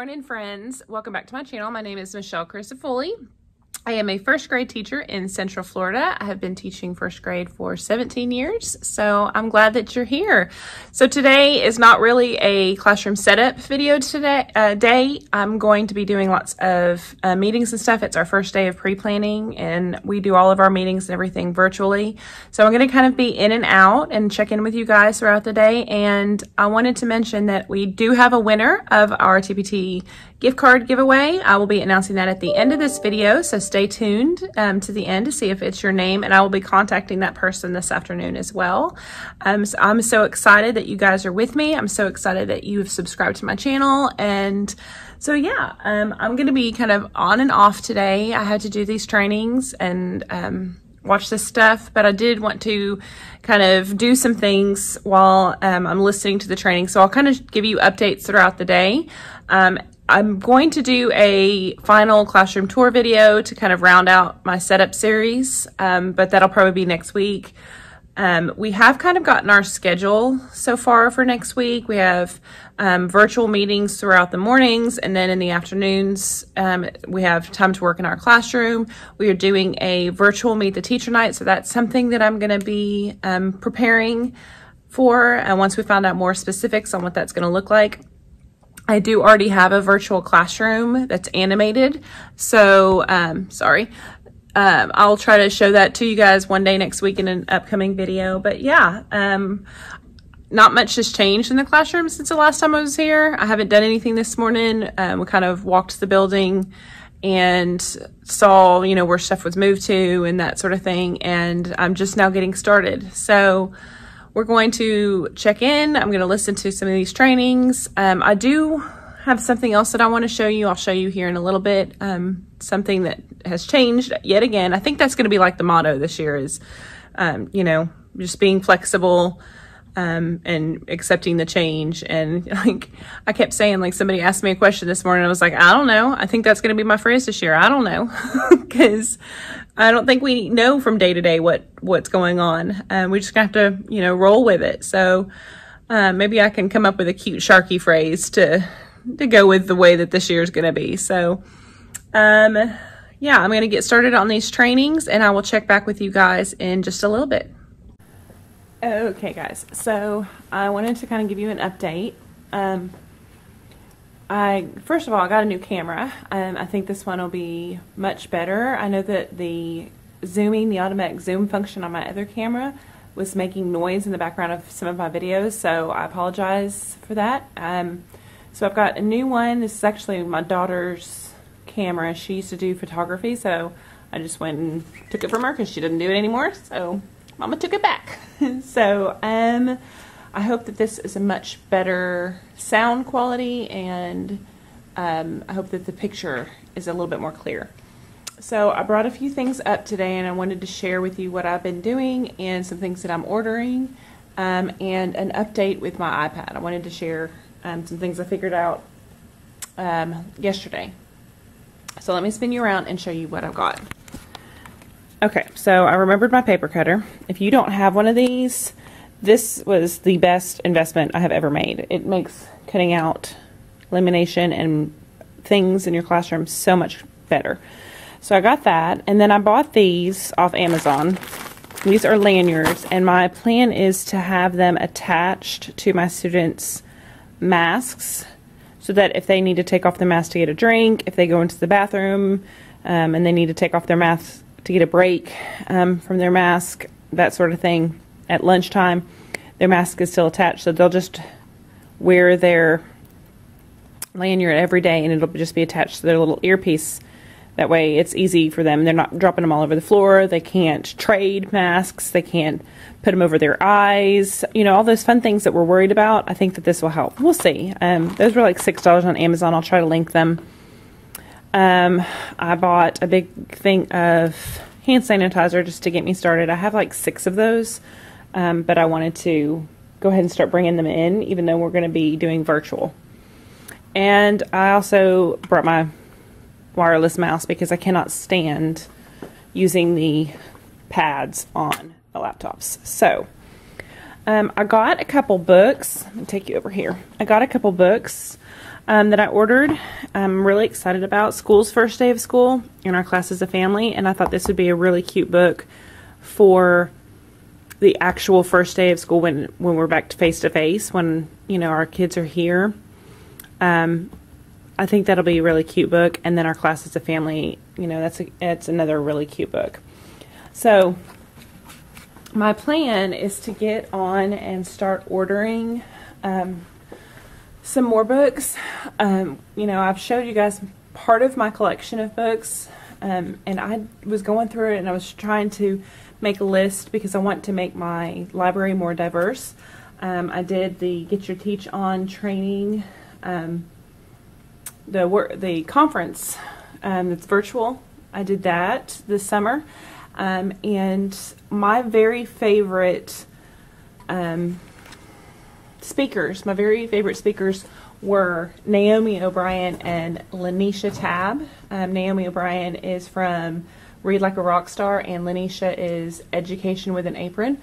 morning, friends. Welcome back to my channel. My name is Michelle Crisafulli. I am a first grade teacher in Central Florida. I have been teaching first grade for 17 years, so I'm glad that you're here. So today is not really a classroom setup video today. Uh, day. I'm going to be doing lots of uh, meetings and stuff. It's our first day of pre-planning, and we do all of our meetings and everything virtually. So I'm going to kind of be in and out and check in with you guys throughout the day. And I wanted to mention that we do have a winner of our TPT gift card giveaway. I will be announcing that at the end of this video, so stay tuned um, to the end to see if it's your name, and I will be contacting that person this afternoon as well. Um, so I'm so excited that you guys are with me. I'm so excited that you've subscribed to my channel, and so yeah, um, I'm going to be kind of on and off today. I had to do these trainings and um, watch this stuff, but I did want to kind of do some things while um, I'm listening to the training. So I'll kind of give you updates throughout the day. Um, I'm going to do a final classroom tour video to kind of round out my setup series, um, but that'll probably be next week. Um, we have kind of gotten our schedule so far for next week. We have um, virtual meetings throughout the mornings, and then in the afternoons, um, we have time to work in our classroom. We are doing a virtual Meet the Teacher night, so that's something that I'm going to be um, preparing for. And once we find out more specifics on what that's going to look like, I do already have a virtual classroom that's animated. So, um, sorry. Um, I'll try to show that to you guys one day next week in an upcoming video. But yeah, um, not much has changed in the classroom since the last time I was here. I haven't done anything this morning. Um, we kind of walked the building and saw, you know, where stuff was moved to and that sort of thing. And I'm just now getting started. So, we're going to check in. I'm going to listen to some of these trainings. Um, I do have something else that I want to show you. I'll show you here in a little bit. Um, something that has changed yet again. I think that's going to be like the motto this year is, um, you know, just being flexible um, and accepting the change. And like I kept saying, like somebody asked me a question this morning. I was like, I don't know. I think that's going to be my phrase this year. I don't know because I don't think we know from day to day what what's going on. Um, we just have to, you know, roll with it. So uh, maybe I can come up with a cute Sharky phrase to to go with the way that this year is going to be. So, um, yeah, I'm going to get started on these trainings, and I will check back with you guys in just a little bit. Okay, guys. So I wanted to kind of give you an update. Um, I first of all, I got a new camera. Um, I think this one will be much better. I know that the zooming, the automatic zoom function on my other camera was making noise in the background of some of my videos, so I apologize for that. Um, so I've got a new one. This is actually my daughter's camera. She used to do photography, so I just went and took it from her because she didn't do it anymore. So Mama took it back. so um, I hope that this is a much better sound quality and um, I hope that the picture is a little bit more clear. So I brought a few things up today and I wanted to share with you what I've been doing and some things that I'm ordering um, and an update with my iPad. I wanted to share um, some things I figured out um, yesterday. So let me spin you around and show you what I've got. Okay, so I remembered my paper cutter. If you don't have one of these, this was the best investment I have ever made. It makes cutting out lamination and things in your classroom so much better. So I got that, and then I bought these off Amazon. These are lanyards, and my plan is to have them attached to my students' masks so that if they need to take off their mask to get a drink, if they go into the bathroom um, and they need to take off their mask to get a break um, from their mask, that sort of thing, at lunchtime, their mask is still attached, so they'll just wear their lanyard every day and it'll just be attached to their little earpiece. That way it's easy for them. They're not dropping them all over the floor. They can't trade masks. They can't put them over their eyes. You know, all those fun things that we're worried about. I think that this will help. We'll see. Um, those were like $6 on Amazon. I'll try to link them. Um, I bought a big thing of hand sanitizer just to get me started. I have like six of those, um, but I wanted to go ahead and start bringing them in, even though we're going to be doing virtual. And I also brought my wireless mouse because I cannot stand using the pads on the laptops. So, um, I got a couple books. Let me take you over here. I got a couple books um, that I ordered. I'm really excited about. School's first day of school and our class as a family, and I thought this would be a really cute book for the actual first day of school when when we're back to face to face when you know our kids are here. Um, I think that'll be a really cute book, and then our class as a family, you know, that's a, it's another really cute book. So my plan is to get on and start ordering um, some more books. Um, you know, I've showed you guys part of my collection of books, um, and I was going through it and I was trying to make a list because I want to make my library more diverse. Um, I did the Get Your Teach On training, um, the the conference um, that's virtual. I did that this summer, um, and my very favorite um, speakers, my very favorite speakers were Naomi O'Brien and Lanesha Tabb. Um, Naomi O'Brien is from Read Like a Rock Star, and Lanesha is Education with an Apron.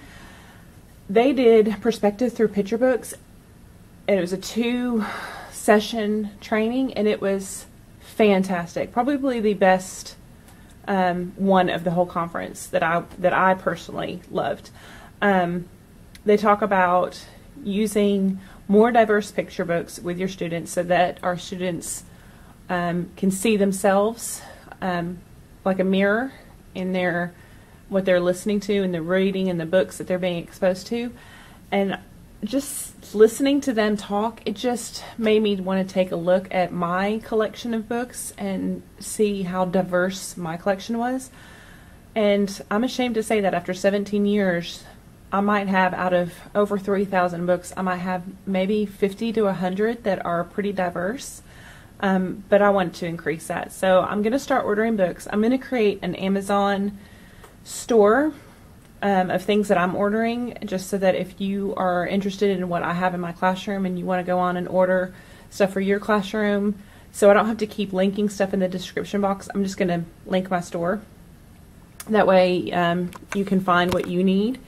They did Perspective Through Picture Books, and it was a two session training, and it was fantastic. Probably the best um, one of the whole conference that I that I personally loved. Um, they talk about using more diverse picture books with your students so that our students um, can see themselves um, like a mirror in their what they're listening to and the reading and the books that they're being exposed to. And just listening to them talk it just made me want to take a look at my collection of books and see how diverse my collection was. And i'm ashamed to say that after 17 years i might have out of over 3000 books i might have maybe 50 to 100 that are pretty diverse um, but I want to increase that. So I'm going to start ordering books. I'm going to create an Amazon store um, of things that I'm ordering, just so that if you are interested in what I have in my classroom and you want to go on and order stuff for your classroom, so I don't have to keep linking stuff in the description box, I'm just going to link my store. That way um, you can find what you need.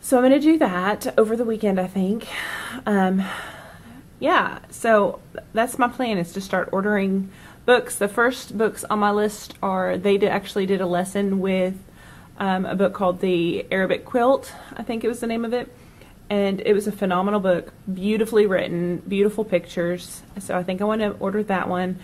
So I'm going to do that over the weekend, I think. Yeah, so that's my plan is to start ordering books. The first books on my list are they did, actually did a lesson with um, a book called The Arabic Quilt, I think it was the name of it. And it was a phenomenal book, beautifully written, beautiful pictures. So I think I want to order that one.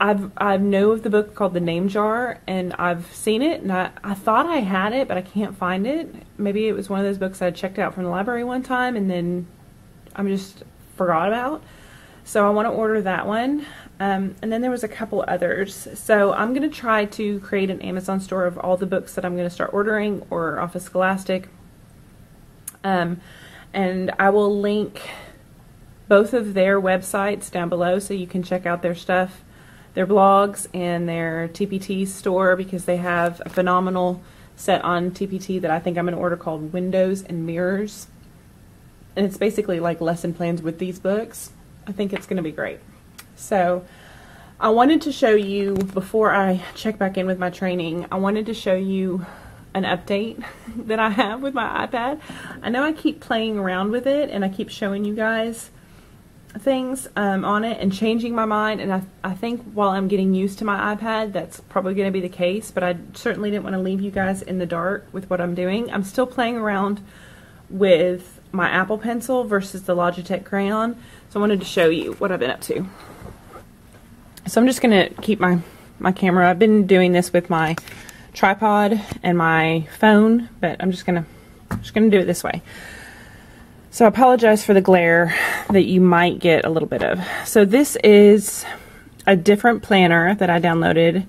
I've I know of the book called The Name Jar, and I've seen it, and I, I thought I had it, but I can't find it. Maybe it was one of those books I checked out from the library one time, and then I'm just forgot about. So I want to order that one. Um, and then there was a couple others. So I'm going to try to create an Amazon store of all the books that I'm going to start ordering or off of Scholastic. Um, and I will link both of their websites down below so you can check out their stuff, their blogs and their TPT store because they have a phenomenal set on TPT that I think I'm going to order called Windows and Mirrors and it's basically like lesson plans with these books. I think it's going to be great. So I wanted to show you, before I check back in with my training, I wanted to show you an update that I have with my iPad. I know I keep playing around with it and I keep showing you guys things um, on it and changing my mind and I, I think while I'm getting used to my iPad that's probably going to be the case but I certainly didn't want to leave you guys in the dark with what I'm doing. I'm still playing around with my Apple Pencil versus the Logitech Crayon. So I wanted to show you what I've been up to. So I'm just going to keep my, my camera. I've been doing this with my tripod and my phone, but I'm just going to just going to do it this way. So I apologize for the glare that you might get a little bit of. So this is a different planner that I downloaded,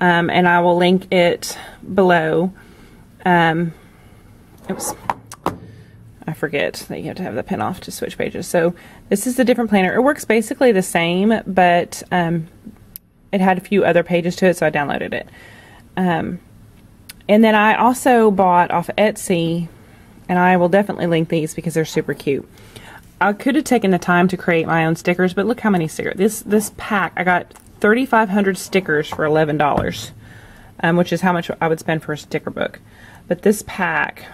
um, and I will link it below. Um, oops. I forget that you have to have the pin off to switch pages. So this is a different planner. It works basically the same, but um, it had a few other pages to it, so I downloaded it. Um, and then I also bought off Etsy, and I will definitely link these because they're super cute. I could have taken the time to create my own stickers, but look how many stickers. This this pack, I got 3,500 stickers for $11, um, which is how much I would spend for a sticker book. But this pack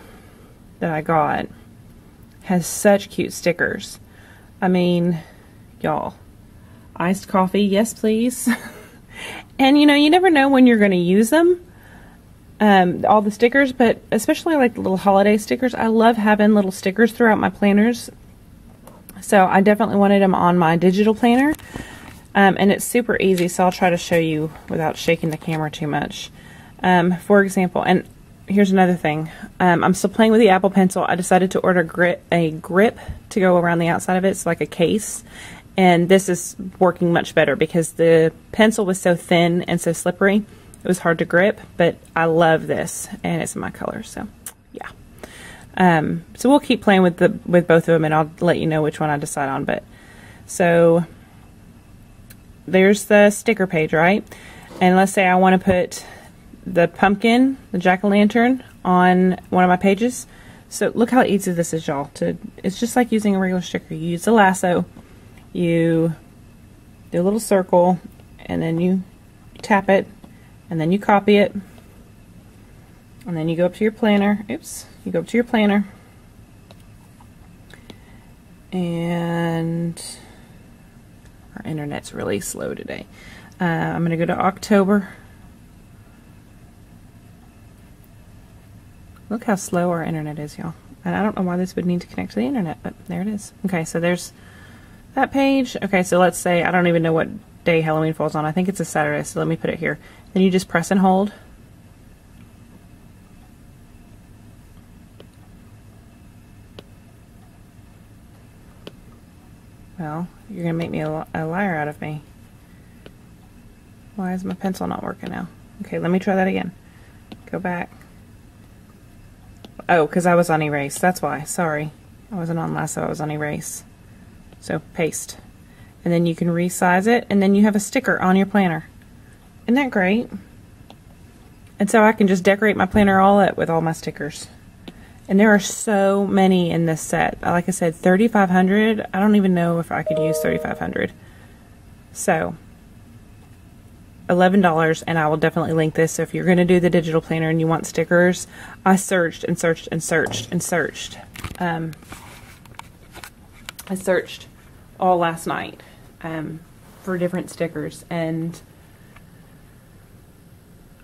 that I got has such cute stickers. I mean, y'all. Iced coffee, yes please. and you know, you never know when you're going to use them. Um, all the stickers, but especially like the little holiday stickers. I love having little stickers throughout my planners. So I definitely wanted them on my digital planner. Um, and it's super easy, so I'll try to show you without shaking the camera too much. Um, for example, and here's another thing. Um, I'm still playing with the Apple Pencil. I decided to order grip, a grip to go around the outside of it. It's like a case. And this is working much better because the pencil was so thin and so slippery. It was hard to grip, but I love this, and it's in my color, so yeah. Um, so we'll keep playing with the with both of them, and I'll let you know which one I decide on. But so there's the sticker page, right? And let's say I want to put the pumpkin, the jack-o'-lantern on one of my pages. So look how easy this is, y'all. To It's just like using a regular sticker. You use the lasso, you do a little circle, and then you tap it, and then you copy it, and then you go up to your planner. Oops, you go up to your planner, and our internet's really slow today. Uh, I'm going to go to October Look how slow our internet is, y'all. And I don't know why this would need to connect to the internet, but there it is. Okay, so there's that page. Okay, so let's say, I don't even know what day Halloween falls on. I think it's a Saturday, so let me put it here. Then you just press and hold. Well, you're going to make me a, a liar out of me. Why is my pencil not working now? Okay, let me try that again. Go back. Oh, because I was on erase. That's why. Sorry. I wasn't on lasso. I was on erase. So paste. And then you can resize it. And then you have a sticker on your planner. Isn't that great? And so I can just decorate my planner all up with all my stickers. And there are so many in this set. Like I said, 3,500. I don't even know if I could use 3,500. So $11 and I will definitely link this. So if you're going to do the digital planner and you want stickers, I searched and searched and searched and searched. Um, I searched all last night um, for different stickers and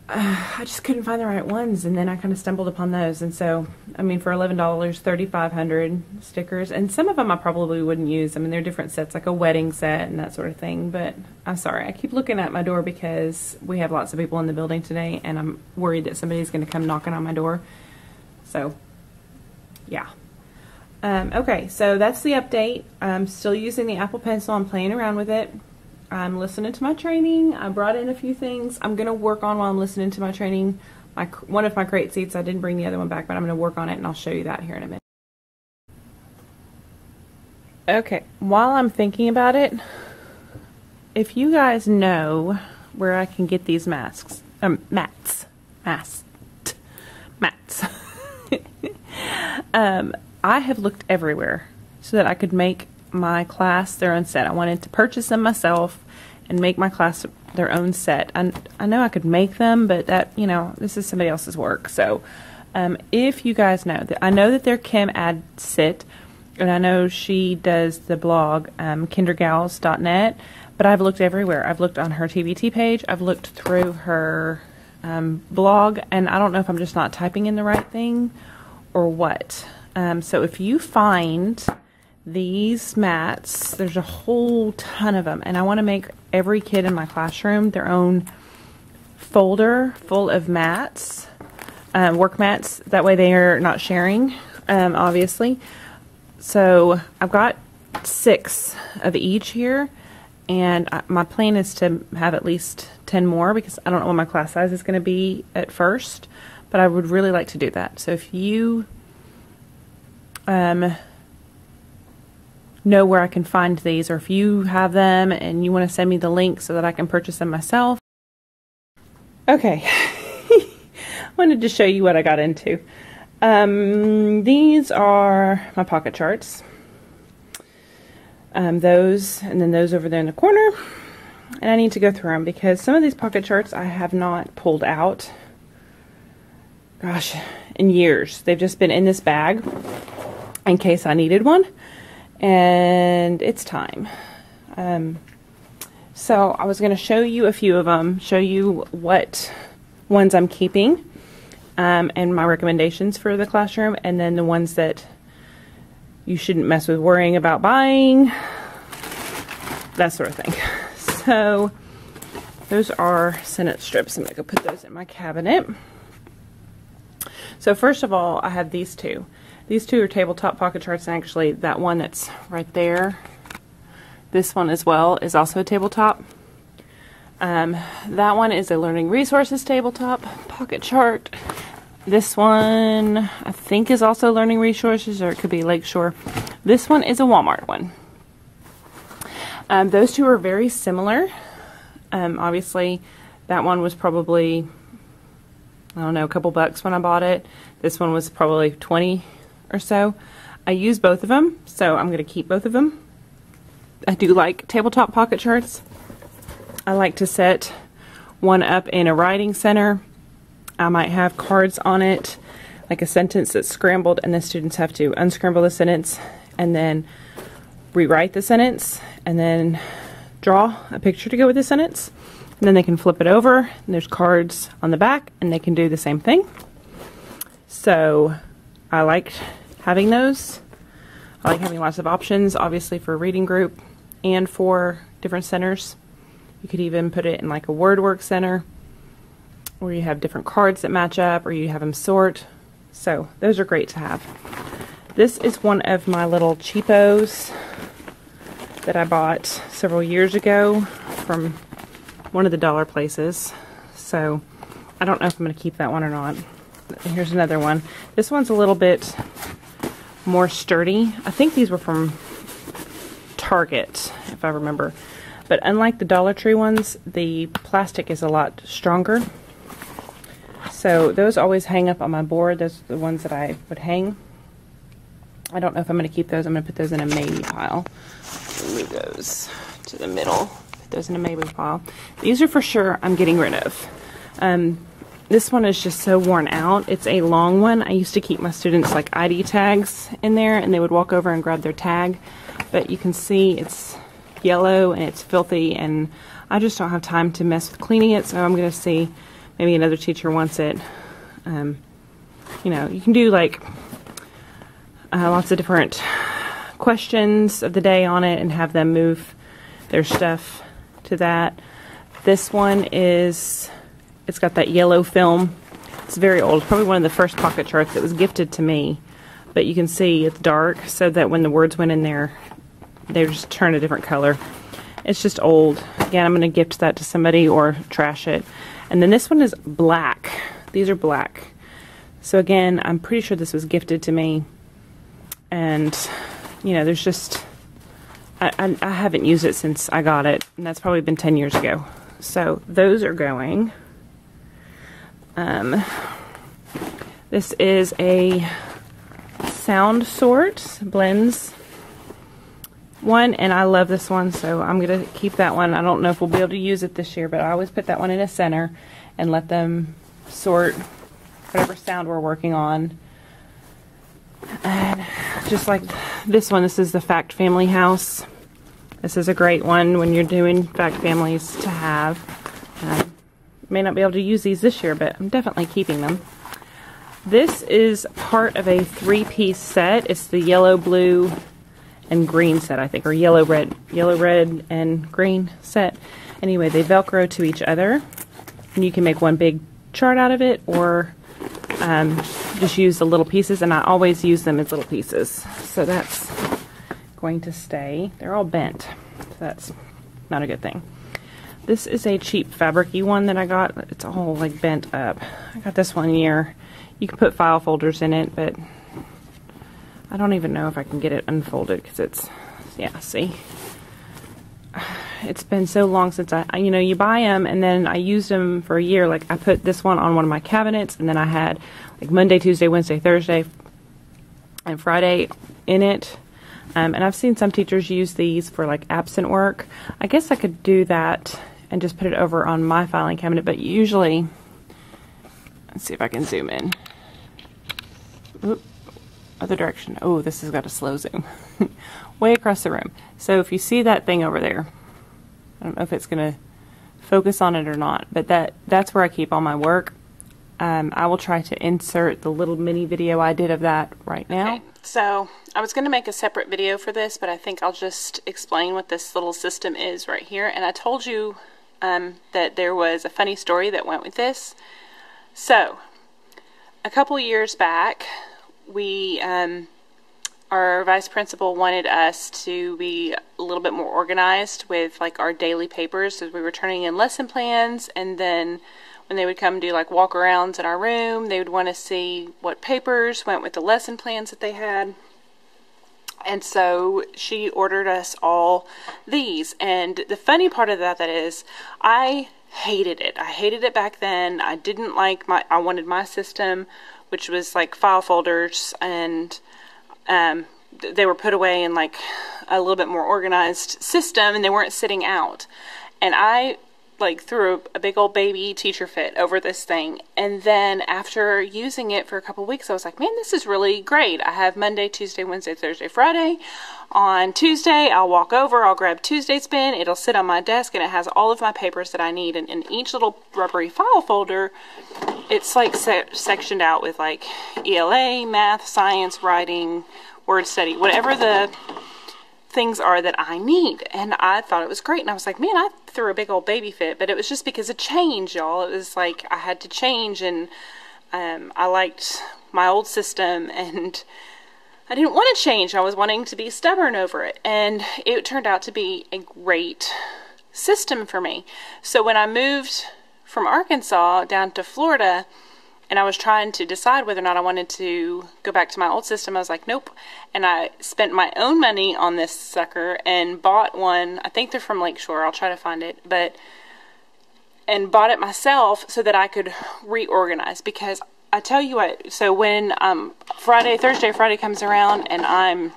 uh, I just couldn't find the right ones, and then I kind of stumbled upon those. And so, I mean, for eleven dollars, thirty five hundred stickers, and some of them I probably wouldn't use. I mean, they're different sets, like a wedding set and that sort of thing. But I'm sorry, I keep looking at my door because we have lots of people in the building today, and I'm worried that somebody's going to come knocking on my door. So, yeah. Um, okay, so that's the update. I'm still using the Apple Pencil. I'm playing around with it. I'm listening to my training. I brought in a few things I'm going to work on while I'm listening to my training. My One of my crate seats, I didn't bring the other one back, but I'm going to work on it and I'll show you that here in a minute. Okay, while I'm thinking about it, if you guys know where I can get these masks, um, mats, masks, mats, um, I have looked everywhere so that I could make my class their own set. I wanted to purchase them myself and make my class their own set. I, I know I could make them, but that, you know, this is somebody else's work. So um, if you guys know, that I know that they're Kim Adsit, and I know she does the blog um, kindergals.net, but I've looked everywhere. I've looked on her TPT page. I've looked through her um, blog, and I don't know if I'm just not typing in the right thing or what. Um, so if you find these mats, there's a whole ton of them, and I want to make every kid in my classroom their own folder full of mats, um, work mats. That way they are not sharing, um, obviously. So I've got six of each here, and I, my plan is to have at least 10 more because I don't know what my class size is going to be at first, but I would really like to do that. So if you um, know where I can find these, or if you have them and you want to send me the link so that I can purchase them myself. Okay, I wanted to show you what I got into. Um, these are my pocket charts. Um, those, and then those over there in the corner. And I need to go through them because some of these pocket charts I have not pulled out, gosh, in years. They've just been in this bag in case I needed one and it's time. Um, so I was going to show you a few of them, show you what ones I'm keeping, um, and my recommendations for the classroom, and then the ones that you shouldn't mess with worrying about buying, that sort of thing. So those are sentence strips. I'm going to go put those in my cabinet. So first of all, I have these two. These two are tabletop pocket charts, and actually that one that's right there, this one as well, is also a tabletop. Um, that one is a Learning Resources tabletop pocket chart. This one, I think, is also Learning Resources, or it could be Lakeshore. This one is a Walmart one. Um, those two are very similar. Um, obviously, that one was probably, I don't know, a couple bucks when I bought it. This one was probably 20 or so. I use both of them, so I'm going to keep both of them. I do like tabletop pocket charts. I like to set one up in a writing center. I might have cards on it, like a sentence that's scrambled, and the students have to unscramble the sentence and then rewrite the sentence and then draw a picture to go with the sentence. And then they can flip it over, and there's cards on the back, and they can do the same thing. So I like having those. I like having lots of options, obviously for reading group and for different centers. You could even put it in like a word work center where you have different cards that match up or you have them sort. So those are great to have. This is one of my little cheapos that I bought several years ago from one of the dollar places. So I don't know if I'm going to keep that one or not. Here's another one. This one's a little bit more sturdy. I think these were from Target, if I remember. But unlike the Dollar Tree ones, the plastic is a lot stronger. So those always hang up on my board. Those are the ones that I would hang. I don't know if I'm going to keep those. I'm going to put those in a maybe pile move those to the middle. Put those in a maybe pile. These are for sure I'm getting rid of. Um, this one is just so worn out. It's a long one. I used to keep my students like ID tags in there and they would walk over and grab their tag. But you can see it's yellow and it's filthy and I just don't have time to mess with cleaning it. So I'm going to see maybe another teacher wants it. Um, you know, you can do like uh, lots of different questions of the day on it and have them move their stuff to that. This one is, it's got that yellow film. It's very old. Probably one of the first pocket charts that was gifted to me. But you can see it's dark so that when the words went in there, they just turn a different color. It's just old. Again, I'm going to gift that to somebody or trash it. And then this one is black. These are black. So again, I'm pretty sure this was gifted to me. And you know, there's just I, I, I haven't used it since I got it, and that's probably been 10 years ago. So those are going. Um, this is a sound sort blends one, and I love this one, so I'm going to keep that one. I don't know if we'll be able to use it this year, but I always put that one in a center and let them sort whatever sound we're working on. And just like this one, this is the Fact Family House. This is a great one when you're doing fact families to have. May not be able to use these this year, but I'm definitely keeping them. This is part of a three-piece set. It's the yellow, blue, and green set, I think, or yellow, red, yellow, red, and green set. Anyway, they Velcro to each other, and you can make one big chart out of it, or um, just use the little pieces, and I always use them as little pieces. So that's going to stay. They're all bent, so that's not a good thing. This is a cheap fabricy one that I got. It's all like bent up. I got this one year. You can put file folders in it, but I don't even know if I can get it unfolded because it's, yeah, see it's been so long since I, you know, you buy them and then I used them for a year. Like I put this one on one of my cabinets and then I had like Monday, Tuesday, Wednesday, Thursday, and Friday in it. Um, and I've seen some teachers use these for like absent work. I guess I could do that and just put it over on my filing cabinet, but usually, let's see if I can zoom in. Oop. other direction. Oh, this has got a slow zoom. Way across the room. So if you see that thing over there, I don't know if it's going to focus on it or not, but that that's where I keep all my work. Um, I will try to insert the little mini video I did of that right now. Okay. So I was going to make a separate video for this, but I think I'll just explain what this little system is right here. And I told you um, that there was a funny story that went with this. So a couple years back, we um, our vice principal wanted us to be a little bit more organized with like our daily papers as we were turning in lesson plans and then when they would come do like walk arounds in our room they would want to see what papers went with the lesson plans that they had and so she ordered us all these. And the funny part of that that is i hated it. I hated it back then. I didn't like my i wanted my system which was like file folders and um, they were put away in like a little bit more organized system and they weren't sitting out. And I like threw a, big old baby teacher fit over this thing. And then after using it for a couple weeks, I was like, man, this is really great. I have Monday, Tuesday, Wednesday, Thursday, Friday. On Tuesday, I'll walk over, I'll grab Tuesday's bin, it'll sit on my desk, and it has all of my papers that I need. And in each little rubbery file folder, it's like se sectioned out with like ELA, math, science, writing, word study, whatever the things are that I need. And I thought it was great. And I was like, man, I threw a big old baby fit. But it was just because of change, y'all. It was like I had to change. And um, I liked my old system. And I didn't want to change. I was wanting to be stubborn over it. And it turned out to be a great system for me. So when I moved from Arkansas down to Florida, and I was trying to decide whether or not I wanted to go back to my old system. I was like, nope. And I spent my own money on this sucker and bought one. I think they're from Lakeshore. I'll try to find it. But, and bought it myself so that I could reorganize because I tell you what, so when um, Friday, Thursday, Friday comes around and I'm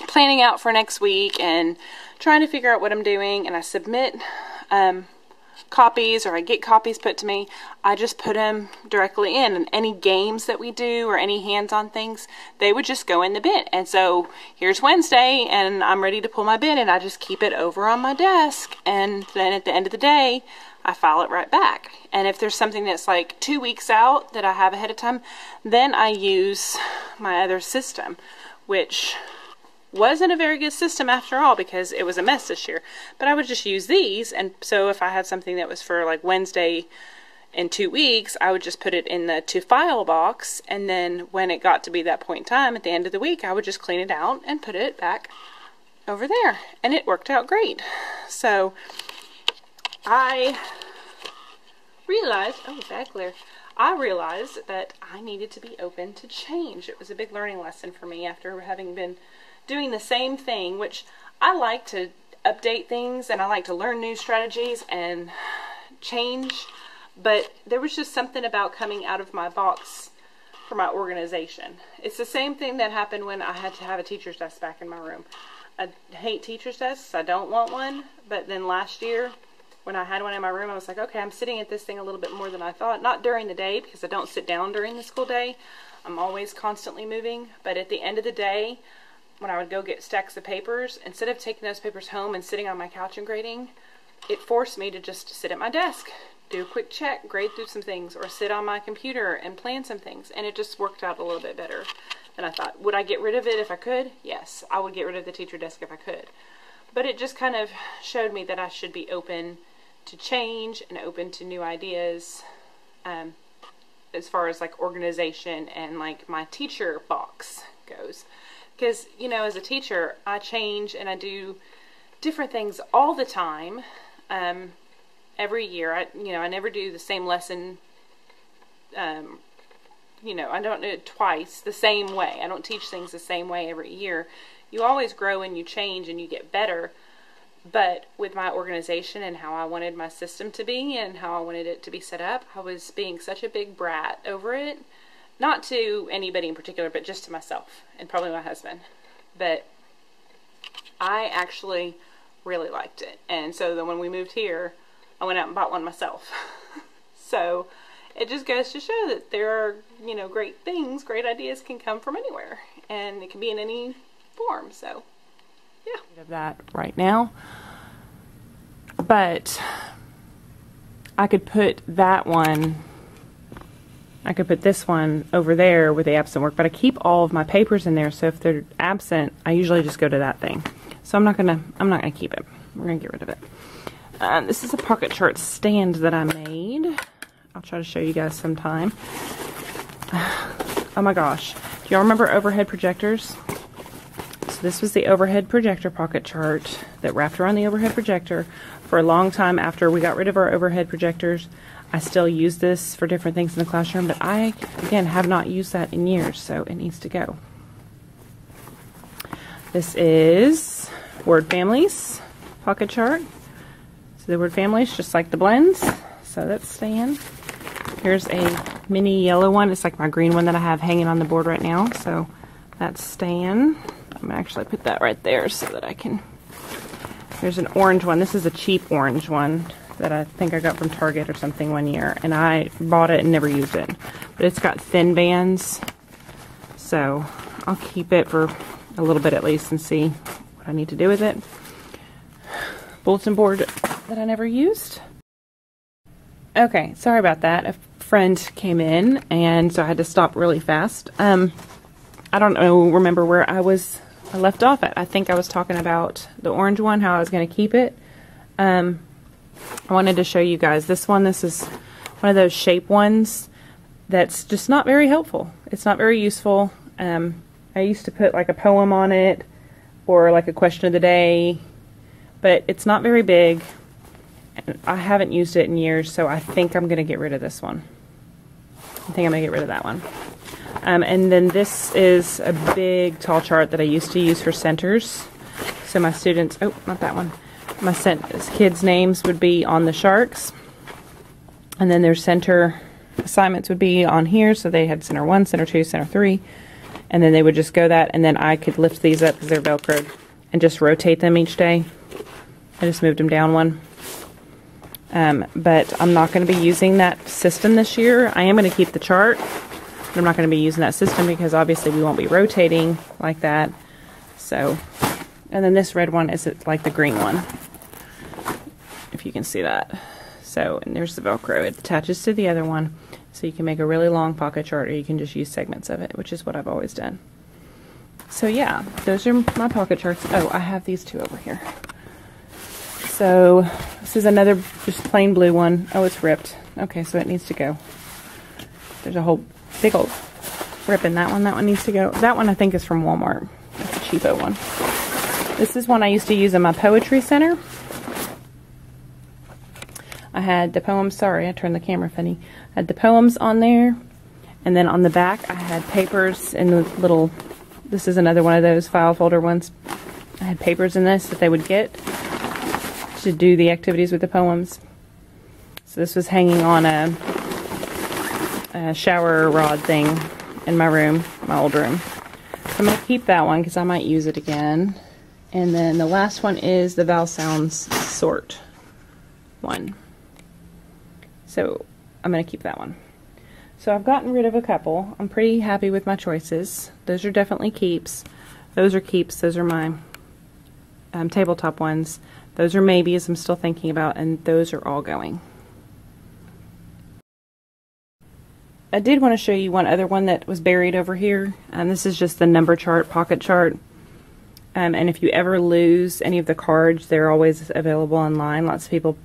planning out for next week and trying to figure out what I'm doing and I submit um, copies or I get copies put to me, I just put them directly in. And any games that we do or any hands on things, they would just go in the bin. And so here's Wednesday, and I'm ready to pull my bin, and I just keep it over on my desk. And then at the end of the day, I file it right back. And if there's something that's like two weeks out that I have ahead of time, then I use my other system, which wasn't a very good system after all because it was a mess this year. But I would just use these, and so if I had something that was for like Wednesday in two weeks, I would just put it in the to file box, and then when it got to be that point in time at the end of the week, I would just clean it out and put it back over there, and it worked out great. So I realized, oh, back there. I realized that I needed to be open to change. It was a big learning lesson for me after having been doing the same thing, which I like to update things and I like to learn new strategies and change. But there was just something about coming out of my box for my organization. It's the same thing that happened when I had to have a teacher's desk back in my room. I hate teacher's desks. I don't want one. But then last year, when I had one in my room, I was like, okay, I'm sitting at this thing a little bit more than I thought. Not during the day because I don't sit down during the school day. I'm always constantly moving. But at the end of the day, when I would go get stacks of papers, instead of taking those papers home and sitting on my couch and grading, it forced me to just sit at my desk, do a quick check, grade through some things, or sit on my computer and plan some things. And it just worked out a little bit better than I thought. Would I get rid of it if I could? Yes, I would get rid of the teacher desk if I could. But it just kind of showed me that I should be open to change and open to new ideas um, as far as like organization and like my teacher box goes. Because, you know, as a teacher, I change and I do different things all the time. Um, every year, I, you know, I never do the same lesson. Um, you know, I don't do it twice the same way. I don't teach things the same way every year. You always grow and you change and you get better. But with my organization and how I wanted my system to be and how I wanted it to be set up, I was being such a big brat over it not to anybody in particular, but just to myself and probably my husband. But I actually really liked it. And so then when we moved here, I went out and bought one myself. so it just goes to show that there are, you know, great things, great ideas can come from anywhere. And it can be in any form. So, yeah. Of that right now. But I could put that one I could put this one over there with the absent work, but I keep all of my papers in there, so if they're absent, I usually just go to that thing. So I'm not gonna, I'm not gonna keep it. We're gonna get rid of it. Uh, this is a pocket chart stand that I made. I'll try to show you guys sometime. Oh my gosh. Do y'all remember overhead projectors? So this was the overhead projector pocket chart that wrapped around the overhead projector for a long time after we got rid of our overhead projectors. I still use this for different things in the classroom, but I, again, have not used that in years, so it needs to go. This is word families pocket chart. So the word families, just like the blends. So that's staying. Here's a mini yellow one. It's like my green one that I have hanging on the board right now. So that's staying. I'm to actually put that right there so that I can... There's an orange one. This is a cheap orange one that I think I got from Target or something one year. And I bought it and never used it. But it's got thin bands. So I'll keep it for a little bit at least and see what I need to do with it. Bulletin board that I never used. Okay, sorry about that. A friend came in and so I had to stop really fast. Um, I don't know, remember where I was I left off at. I think I was talking about the orange one, how I was going to keep it. Um, I wanted to show you guys this one. This is one of those shape ones that's just not very helpful. It's not very useful. Um, I used to put like a poem on it or like a question of the day, but it's not very big. I haven't used it in years, so I think I'm going to get rid of this one. I think I'm going to get rid of that one. Um, and then this is a big tall chart that I used to use for centers. So my students, oh, not that one my kids' names would be on the sharks. And then their center assignments would be on here. So they had center one, center two, center three. And then they would just go that. And then I could lift these up because they're Velcroed and just rotate them each day. I just moved them down one. Um, but I'm not going to be using that system this year. I am going to keep the chart. But I'm not going to be using that system because obviously we won't be rotating like that. So, and then this red one is like the green one if you can see that. So, and there's the Velcro. It attaches to the other one, so you can make a really long pocket chart, or you can just use segments of it, which is what I've always done. So yeah, those are my pocket charts. Oh, I have these two over here. So this is another just plain blue one. Oh, it's ripped. Okay, so it needs to go. There's a whole big old rip in that one. That one needs to go. That one I think is from Walmart. That's a cheapo one. This is one I used to use in my poetry center. I had the poems, sorry, I turned the camera funny. I had the poems on there, and then on the back I had papers in the little, this is another one of those file folder ones. I had papers in this that they would get to do the activities with the poems. So this was hanging on a, a shower rod thing in my room, my old room. I'm going to keep that one because I might use it again. And then the last one is the vowel sounds sort one. So I'm going to keep that one. So I've gotten rid of a couple. I'm pretty happy with my choices. Those are definitely keeps. Those are keeps. Those are my um, tabletop ones. Those are maybes I'm still thinking about, and those are all going. I did want to show you one other one that was buried over here. And this is just the number chart, pocket chart. Um, and if you ever lose any of the cards, they're always available online. Lots of people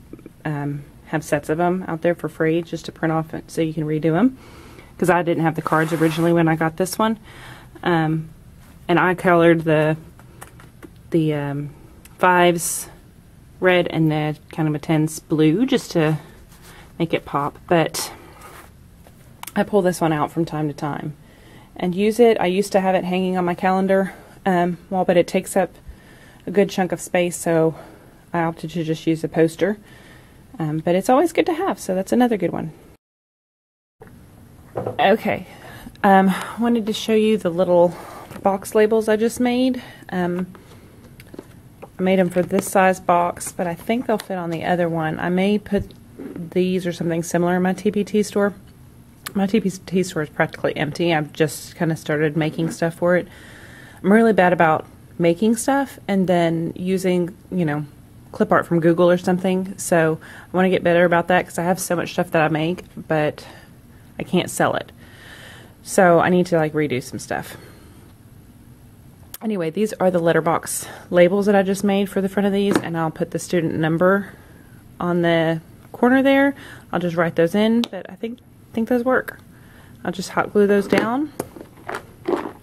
um, have sets of them out there for free just to print off so you can redo them. Because I didn't have the cards originally when I got this one. Um, and I colored the the um, fives red and the kind of a tens blue just to make it pop. But I pull this one out from time to time and use it. I used to have it hanging on my calendar um, wall, but it takes up a good chunk of space, so I opted to just use a poster. Um, but it's always good to have, so that's another good one. Okay, um, wanted to show you the little box labels I just made. Um, I made them for this size box, but I think they'll fit on the other one. I may put these or something similar in my TPT store. my TPT store is practically empty. I've just kind of started making stuff for it. I'm really bad about making stuff and then using, you know, clip art from Google or something. So I want to get better about that because I have so much stuff that I make, but I can't sell it. So I need to like redo some stuff. Anyway, these are the letterbox labels that I just made for the front of these, and I'll put the student number on the corner there. I'll just write those in, but I think think those work. I'll just hot glue those down,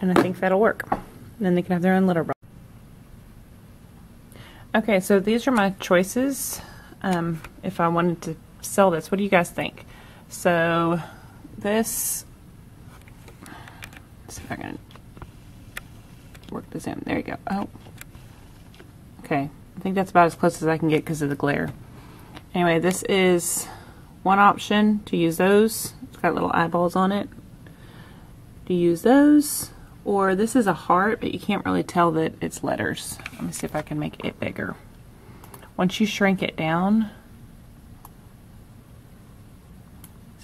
and I think that'll work. And then they can have their own letterbox. Okay, so these are my choices um, if I wanted to sell this. What do you guys think? So this, see if I can work this in. There you go. Oh. Okay. I think that's about as close as I can get because of the glare. Anyway, this is one option to use those. It's got little eyeballs on it. To use those. Or this is a heart, but you can't really tell that it's letters. Let me see if I can make it bigger. Once you shrink it down,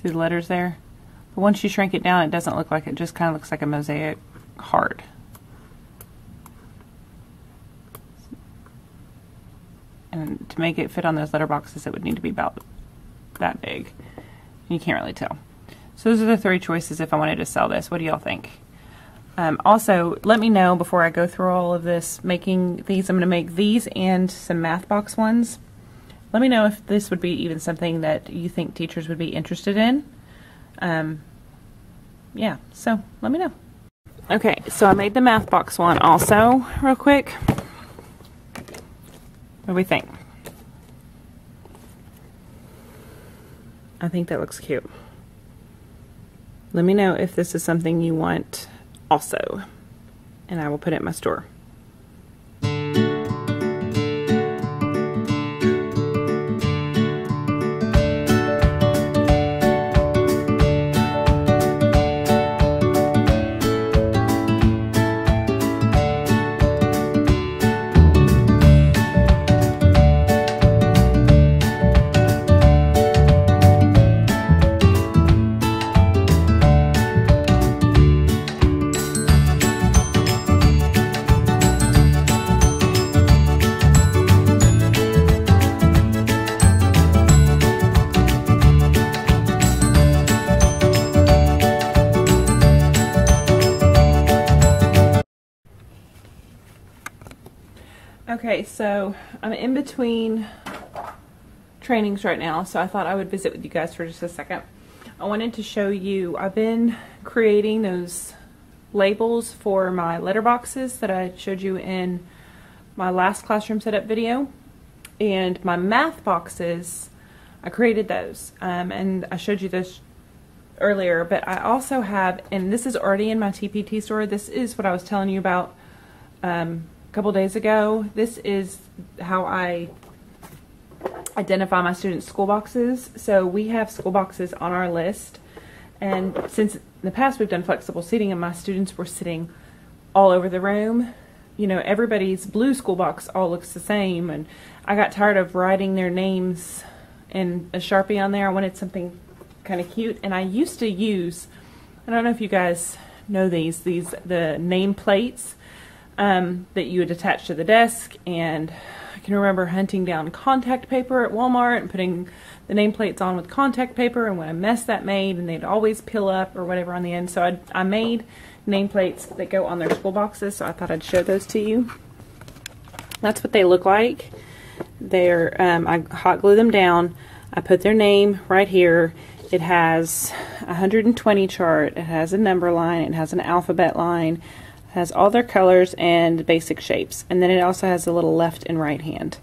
see the letters there? But once you shrink it down, it doesn't look like it, just kind of looks like a mosaic heart. and to make it fit on those letter boxes it would need to be about that big you can't really tell so those are the three choices if I wanted to sell this what do y'all think um, also let me know before I go through all of this making these I'm going to make these and some math box ones let me know if this would be even something that you think teachers would be interested in um, yeah so let me know okay so I made the math box one also real quick what do we think? I think that looks cute. Let me know if this is something you want also, and I will put it in my store. So I'm in between trainings right now, so I thought I would visit with you guys for just a second. I wanted to show you, I've been creating those labels for my letterboxes that I showed you in my last classroom setup video. And my math boxes, I created those. Um, and I showed you this earlier, but I also have, and this is already in my TPT store, this is what I was telling you about um, couple days ago. This is how I identify my students' school boxes. So we have school boxes on our list. And since in the past we've done flexible seating and my students were sitting all over the room, you know, everybody's blue school box all looks the same. And I got tired of writing their names in a Sharpie on there. I wanted something kind of cute. And I used to use, I don't know if you guys know these, these, the name plates um, that you would attach to the desk. And I can remember hunting down contact paper at Walmart and putting the nameplates on with contact paper. And what a mess that made, and they'd always peel up or whatever on the end. So I, I made nameplates that go on their school boxes. So I thought I'd show those to you. That's what they look like. They're um, I hot glue them down. I put their name right here. It has a 120 chart. It has a number line. It has an alphabet line has all their colors and basic shapes. And then it also has a little left and right hand.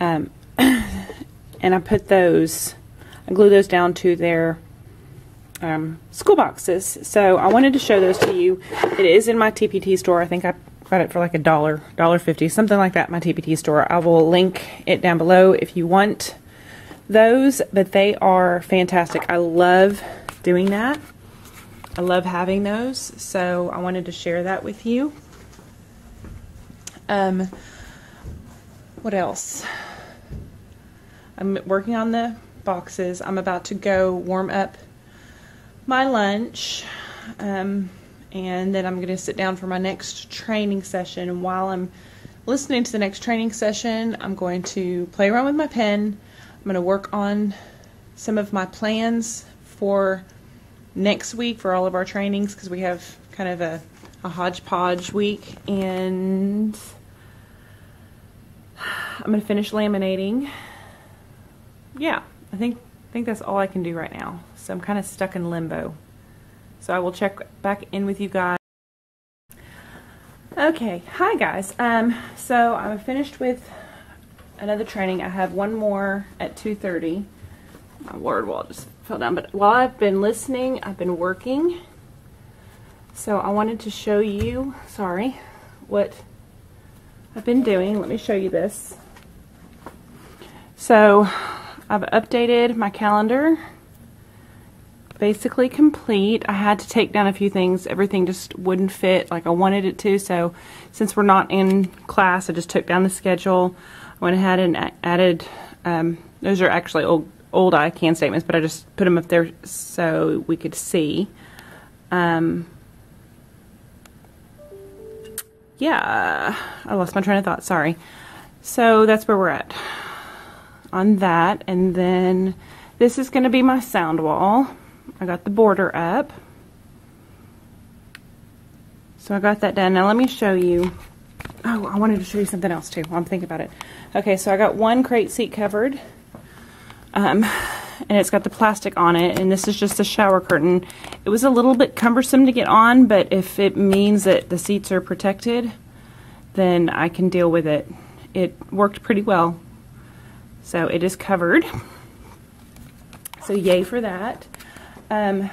Um, and I put those, I glue those down to their um, school boxes. So I wanted to show those to you. It is in my TPT store. I think I got it for like a dollar, dollar fifty, something like that. My TPT store. I will link it down below if you want those. But they are fantastic. I love doing that. I love having those, so I wanted to share that with you. Um, what else? I'm working on the boxes. I'm about to go warm up my lunch. Um, and then I'm going to sit down for my next training session. And while I'm listening to the next training session, I'm going to play around with my pen. I'm going to work on some of my plans for next week for all of our trainings because we have kind of a, a hodgepodge week. And I'm going to finish laminating. Yeah, I think I think that's all I can do right now. So I'm kind of stuck in limbo. So I will check back in with you guys. Okay, hi guys. Um, so I'm finished with another training. I have one more at 2.30. My word wall just fell down. But while I've been listening, I've been working. So I wanted to show you, sorry, what I've been doing. Let me show you this. So I've updated my calendar basically complete. I had to take down a few things. Everything just wouldn't fit like I wanted it to. So since we're not in class, I just took down the schedule. I went ahead and added, um, those are actually old, old I can statements, but I just put them up there so we could see. Um, yeah, I lost my train of thought. Sorry. So that's where we're at on that. And then this is going to be my sound wall. I got the border up. So I got that done. Now let me show you. Oh, I wanted to show you something else too while I'm thinking about it. Okay, so I got one crate seat covered. Um, and it's got the plastic on it, and this is just a shower curtain. It was a little bit cumbersome to get on, but if it means that the seats are protected, then I can deal with it. It worked pretty well. So it is covered. So yay for that. Um,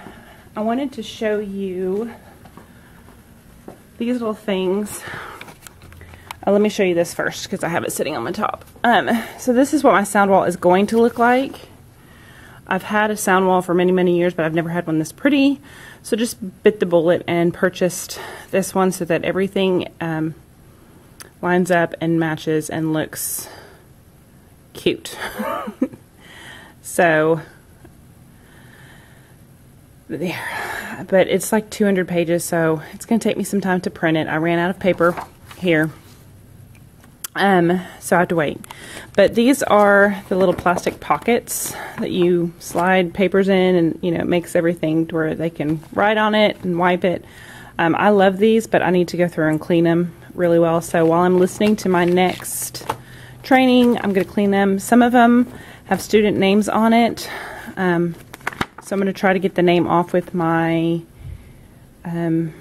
I wanted to show you these little things. Uh, let me show you this first because I have it sitting on my top. Um, so this is what my sound wall is going to look like. I've had a sound wall for many, many years, but I've never had one this pretty. So just bit the bullet and purchased this one so that everything um, lines up and matches and looks cute. so there. But it's like 200 pages, so it's going to take me some time to print it. I ran out of paper here. Um, so I have to wait. But these are the little plastic pockets that you slide papers in and, you know, it makes everything to where they can write on it and wipe it. Um, I love these, but I need to go through and clean them really well. So while I'm listening to my next training, I'm going to clean them. Some of them have student names on it. Um, so I'm going to try to get the name off with my um,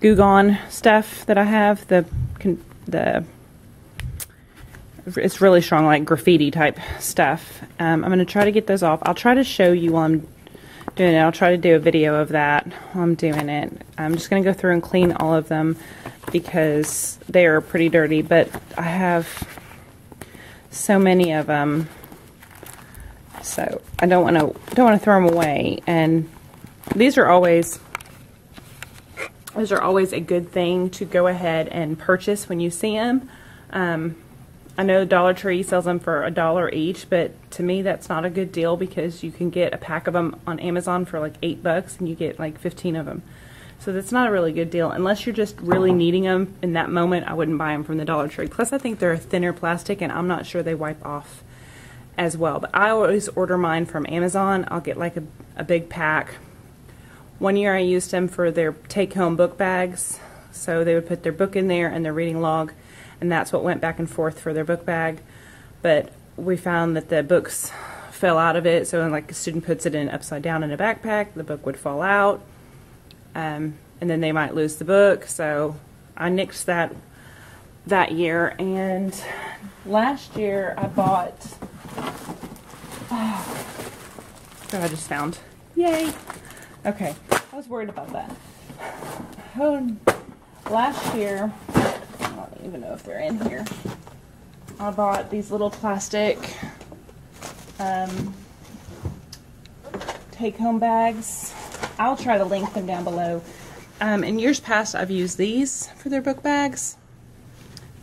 Goo stuff that I have. The the it's really strong, like graffiti type stuff. Um, I'm going to try to get those off. I'll try to show you while I'm doing it. I'll try to do a video of that while I'm doing it. I'm just going to go through and clean all of them because they are pretty dirty, but I have so many of them so I don't want to don't want to throw them away. And these are always those are always a good thing to go ahead and purchase when you see them. Um, I know Dollar Tree sells them for a dollar each, but to me that's not a good deal because you can get a pack of them on Amazon for like eight bucks and you get like 15 of them. So that's not a really good deal. Unless you're just really needing them in that moment, I wouldn't buy them from the Dollar Tree. Plus I think they're a thinner plastic and I'm not sure they wipe off as well. But I always order mine from Amazon. I'll get like a, a big pack. One year I used them for their take-home book bags. So they would put their book in there and their reading log, and that's what went back and forth for their book bag. But we found that the books fell out of it, so when, like a student puts it in upside down in a backpack, the book would fall out, um, and then they might lose the book. So I nixed that that year, and last year I bought Oh, I just found. Yay. Okay, I was worried about that. Oh, last year, I don't even know if they're in here. I bought these little plastic um, take-home bags. I'll try to link them down below. Um, in years past, I've used these for their book bags.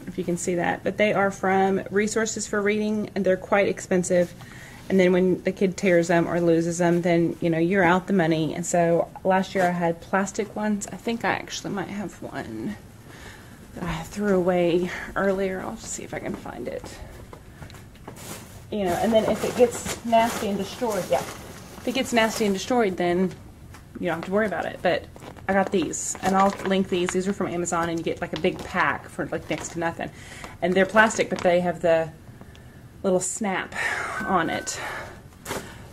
if you can see that, but they are from Resources for Reading, and they're quite expensive And then when the kid tears them or loses them, then you know you're out the money. And so last year I had plastic ones. I think I actually might have one I threw away earlier. I'll see if I can find it. You know, and then if it gets nasty and destroyed, yeah, if it gets nasty and destroyed, then you don't have to worry about it. But I got these, and I'll link these. These are from Amazon, and you get like a big pack for like next to nothing. And they're plastic, but they have the little snap on it.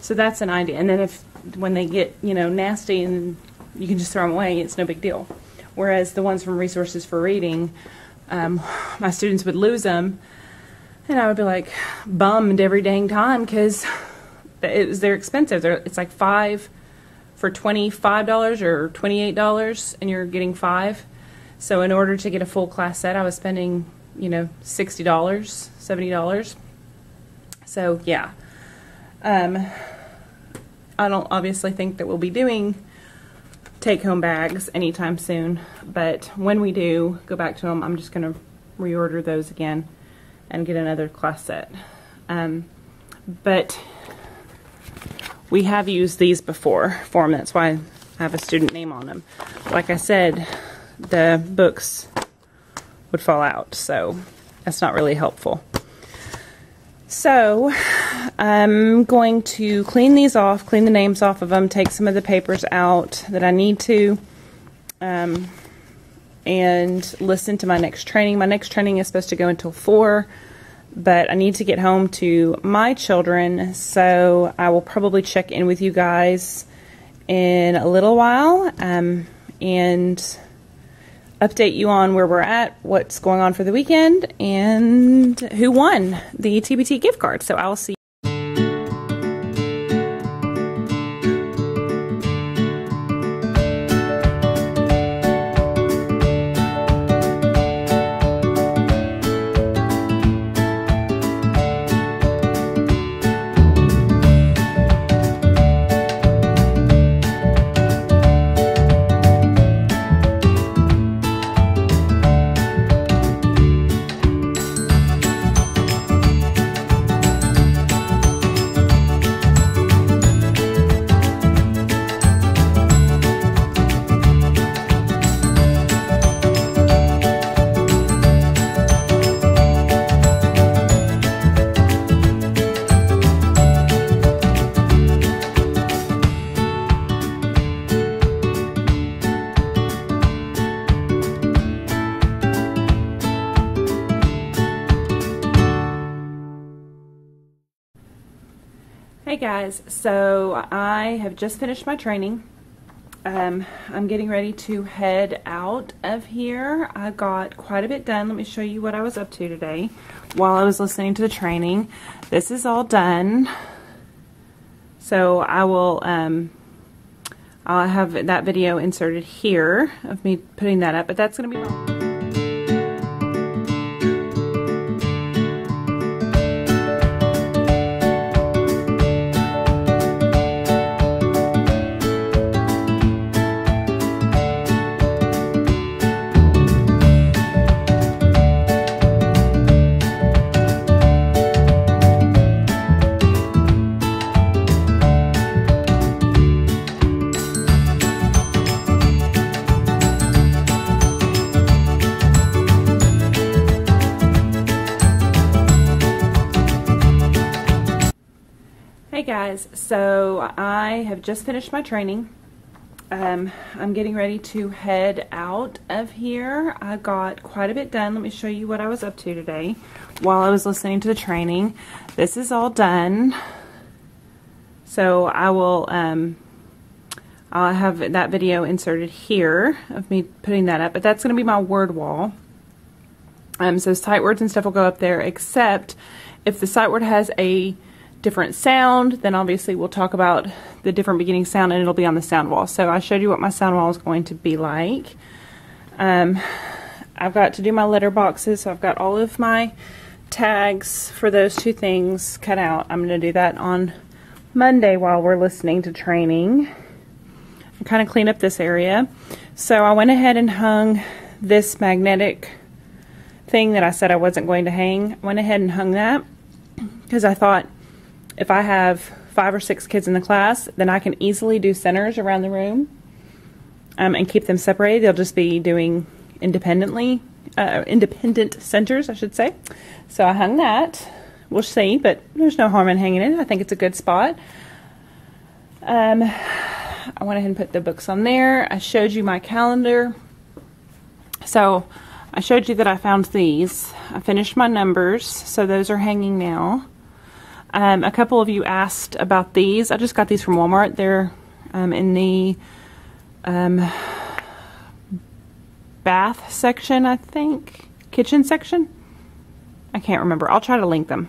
So that's an idea. And then if when they get you know nasty and you can just throw them away, it's no big deal. Whereas the ones from Resources for Reading, um, my students would lose them, and I would be like bummed every dang time because it was they're expensive. They're, it's like five for $25 or $28 and you're getting five. So in order to get a full class set, I was spending, you know, $60, $70. So yeah. Um, I don't obviously think that we'll be doing take home bags anytime soon, but when we do go back to them, I'm just going to reorder those again and get another class set. Um, but we have used these before for them. That's why I have a student name on them. Like I said, the books would fall out, so that's not really helpful. So I'm going to clean these off, clean the names off of them, take some of the papers out that I need to, um, and listen to my next training. My next training is supposed to go until 4 but I need to get home to my children, so I will probably check in with you guys in a little while um, and update you on where we're at, what's going on for the weekend, and who won the TPT gift card. So I'll see guys, so I have just finished my training. Um, I'm getting ready to head out of here. I got quite a bit done. Let me show you what I was up to today while I was listening to the training. This is all done. So I will, um, I'll have that video inserted here of me putting that up, but that's going to be I have just finished my training. Um, I'm getting ready to head out of here. I got quite a bit done. Let me show you what I was up to today while I was listening to the training. This is all done. So I will, um, I'll have that video inserted here of me putting that up, but that's going to be my word wall. Um, so sight words and stuff will go up there, except if the sight word has a different sound, then obviously we'll talk about the different beginning sound and it'll be on the sound wall. So I showed you what my sound wall is going to be like. Um, I've got to do my letter boxes, so I've got all of my tags for those two things cut out. I'm going to do that on Monday while we're listening to training. And kind of clean up this area. So I went ahead and hung this magnetic thing that I said I wasn't going to hang. I went ahead and hung that because I thought if I have five or six kids in the class, then I can easily do centers around the room um, and keep them separated. They'll just be doing independently, uh, independent centers, I should say. So I hung that. We'll see, but there's no harm in hanging it. I think it's a good spot. Um, I went ahead and put the books on there. I showed you my calendar. So I showed you that I found these. I finished my numbers, so those are hanging now. Um, a couple of you asked about these. I just got these from Walmart. They're um, in the um, bath section, I think. Kitchen section? I can't remember. I'll try to link them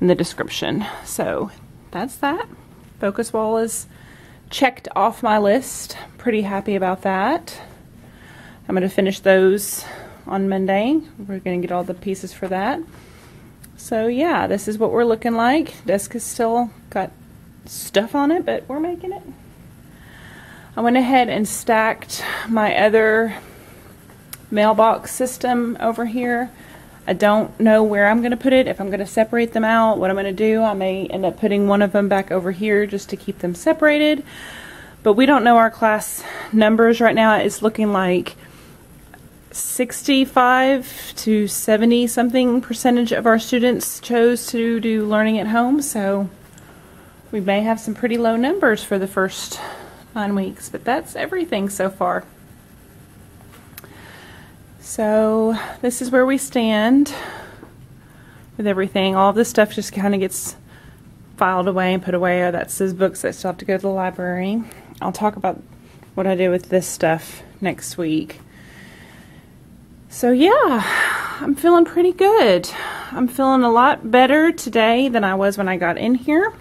in the description. So that's that. Focus wall is checked off my list. Pretty happy about that. I'm going to finish those on Monday. We're going to get all the pieces for that. So yeah, this is what we're looking like. Desk is still got stuff on it, but we're making it. I went ahead and stacked my other mailbox system over here. I don't know where I'm going to put it, if I'm going to separate them out, what I'm going to do. I may end up putting one of them back over here just to keep them separated. But we don't know our class numbers right now. It's looking like 65 to 70 something percentage of our students chose to do learning at home. So we may have some pretty low numbers for the first nine weeks, but that's everything so far. So this is where we stand with everything. All this stuff just kind of gets filed away and put away. Oh, that's those books that still have to go to the library. I'll talk about what I do with this stuff next week. So yeah, I'm feeling pretty good. I'm feeling a lot better today than I was when I got in here.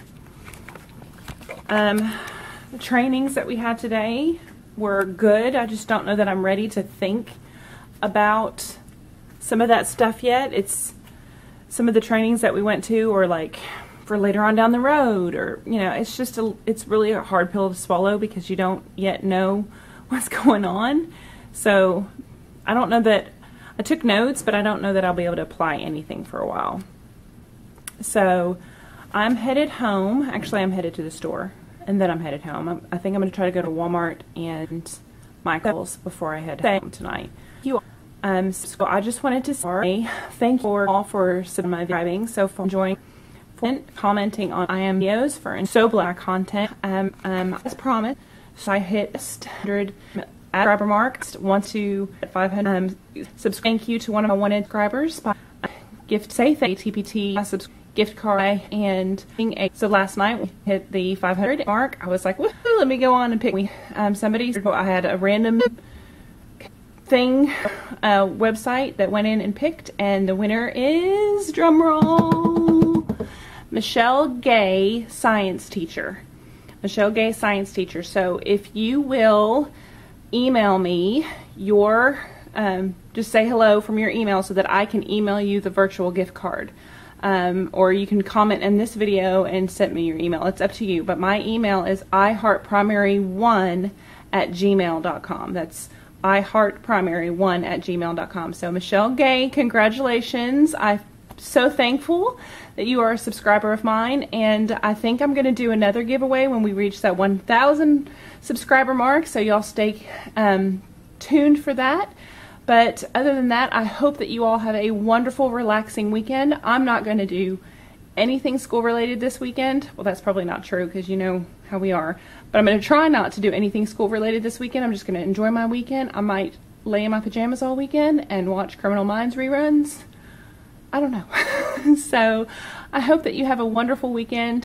Um, the trainings that we had today were good. I just don't know that I'm ready to think about some of that stuff yet. It's some of the trainings that we went to or like for later on down the road or you know it's just a it's really a hard pill to swallow because you don't yet know what's going on so i don't know that I took notes, but I don't know that I'll be able to apply anything for a while. So I'm headed home. Actually, I'm headed to the store, and then I'm headed home. I'm, i think I'm going to try to go to Walmart and Michael's before I head home tonight. You, um, so I just wanted to say thank you all for subscribing, so for enjoying, for commenting on I am videos, for so black content. Um, um, as promised, so I hit 100 subscriber mark. Want to 500 um, subscribe. Thank you to one of my wanted subscribers by gift say thank TPT gift card and a so last night we hit the 500 mark. I was like, let me go on and pick. We um, somebody I had a random thing uh, website that went in and picked, and the winner is drumroll Michelle Day, science teacher. Michelle Day, science teacher. So if you will email me your, um, just say hello from your email so that I can email you the virtual gift card. Um, or you can comment in this video and send me your email. It's up to you. But my email is iheartprimary1 at gmail.com. That's iheartprimary1 at gmail.com. So Michelle Day, congratulations. I'm so thankful that you are a subscriber of mine. And I think I'm going to do another giveaway when we reach that 1,000 subscriber mark. So y'all stay um, tuned for that. But other than that, I hope that you all have a wonderful, relaxing weekend. I'm not going to do anything school related this weekend. Well, that's probably not true because you know how we are. But I'm going to try not to do anything school related this weekend. I'm just going to enjoy my weekend. I might lay in my pajamas all weekend and watch Criminal Minds reruns. I don't know. so I hope that you have a wonderful weekend.